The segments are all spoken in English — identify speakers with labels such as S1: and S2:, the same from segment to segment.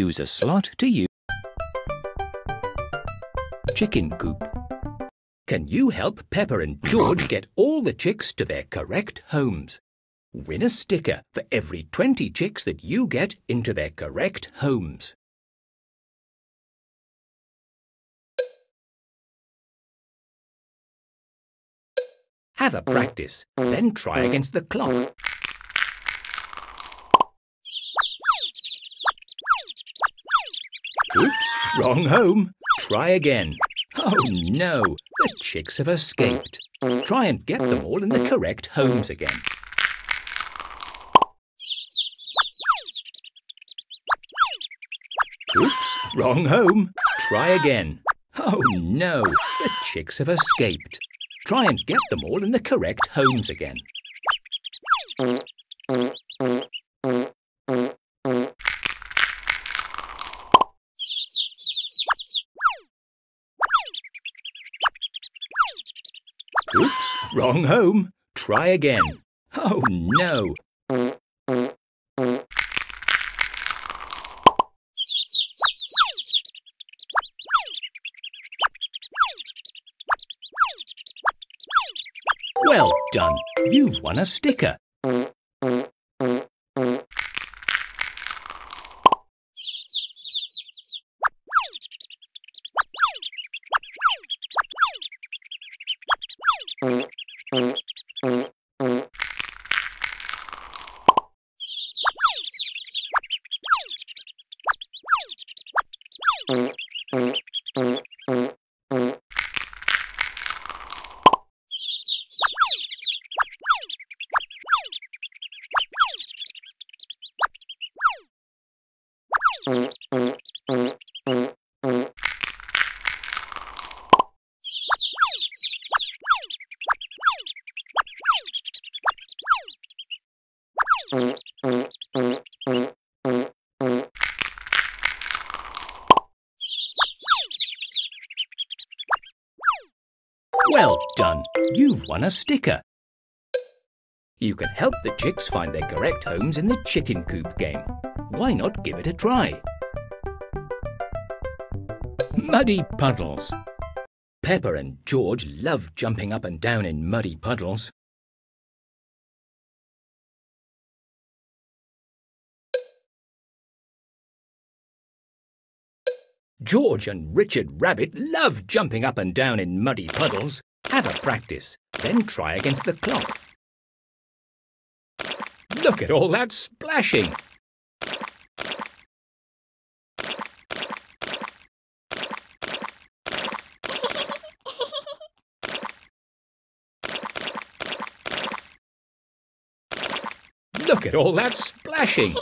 S1: choose a slot to use. Chicken coop. Can you help Peppa and George get all the chicks to their correct homes? Win a sticker for every 20 chicks that you get into their correct homes. Have a practice, then try against the clock. Oops, wrong home. Try again. Oh no, the chicks have escaped. Try and get them all in the correct homes again. Oops, wrong home. Try again. Oh no, the chicks have escaped. Try and get them all in the correct homes again. Oops, wrong home. Try again. Oh no. Well done. You've won a sticker. Mm-hmm. Well done. You've won a sticker. You can help the chicks find their correct homes in the chicken coop game. Why not give it a try? Muddy puddles. Peppa and George love jumping up and down in muddy puddles. George and Richard Rabbit love jumping up and down in muddy puddles. Have a practice, then try against the clock. Look at all that splashing! Look at all that splashing!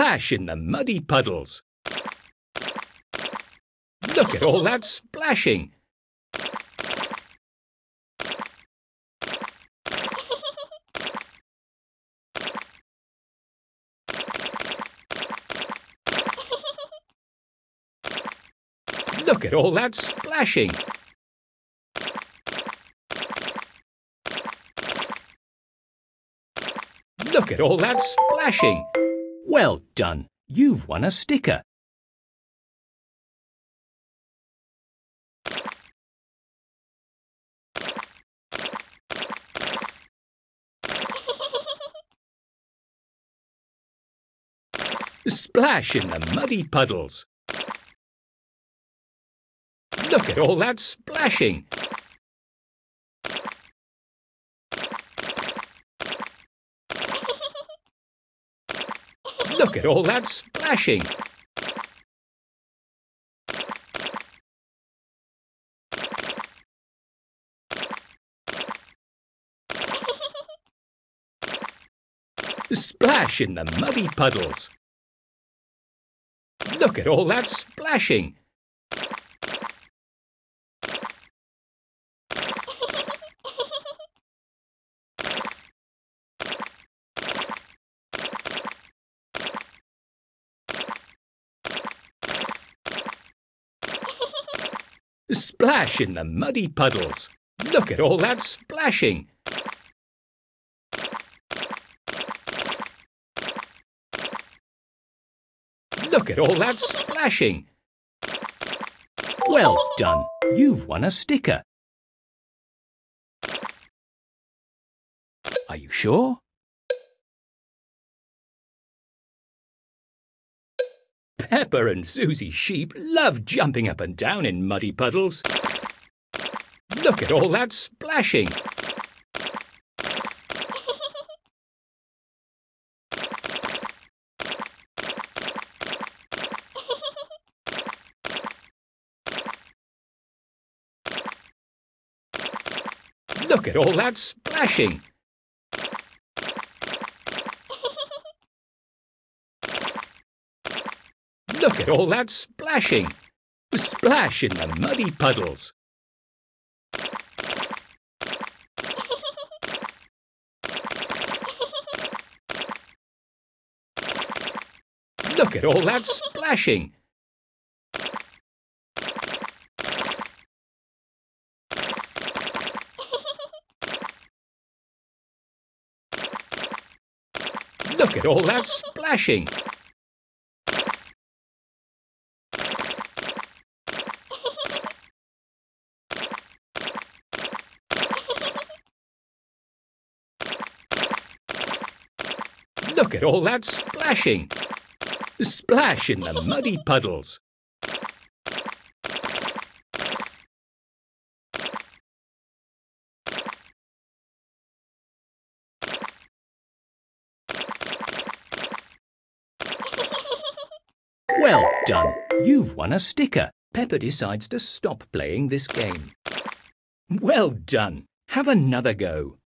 S1: Splash in the muddy puddles. Look at all that splashing. Look at all that splashing. Look at all that splashing. Well done. You've won a sticker. Splash in the muddy puddles. Look at all that splashing. Look at all that splashing. Splash in the muddy puddles. Look at all that splashing. Splash in the muddy puddles. Look at all that splashing. Look at all that splashing. Well done. You've won a sticker. Are you sure? Peppa and Susie Sheep love jumping up and down in muddy puddles. Look at all that splashing. Look at all that splashing. Look at all that splashing. Splash in the muddy puddles. Look at all that splashing. Look at all that splashing. Look at all that splashing. Splash in the muddy puddles. Well done. You've won a sticker. Peppa decides to stop playing this game. Well done. Have another go.